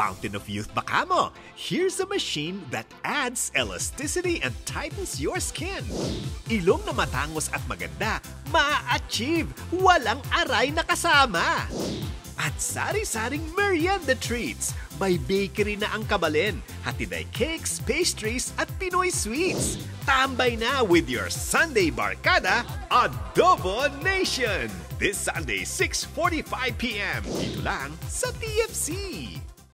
Fountain of Youth ba ka mo? Here's a machine that adds elasticity and tightens your skin. Ilong na matangos at maganda, ma-achieve. Walang aray na kasama. At sari-saring merienda treats. May bakery na ang kabalin. Hatid ay cakes, pastries at Pinoy sweets. Tambay na with your Sunday Barkada, Adobo Nation! This Sunday, 6.45pm. Dito lang sa TFC.